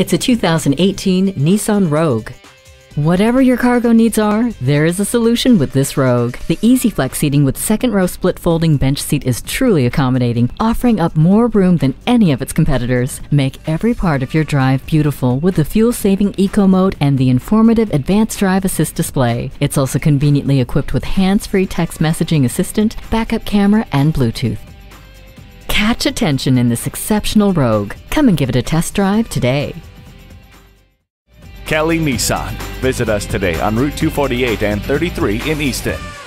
It's a 2018 Nissan Rogue. Whatever your cargo needs are, there is a solution with this Rogue. The Easy Flex seating with second row split folding bench seat is truly accommodating, offering up more room than any of its competitors. Make every part of your drive beautiful with the fuel saving eco mode and the informative advanced drive assist display. It's also conveniently equipped with hands free text messaging assistant, backup camera, and Bluetooth. Catch attention in this exceptional Rogue. Come and give it a test drive today. Kelly Nissan. Visit us today on Route 248 and 33 in Easton.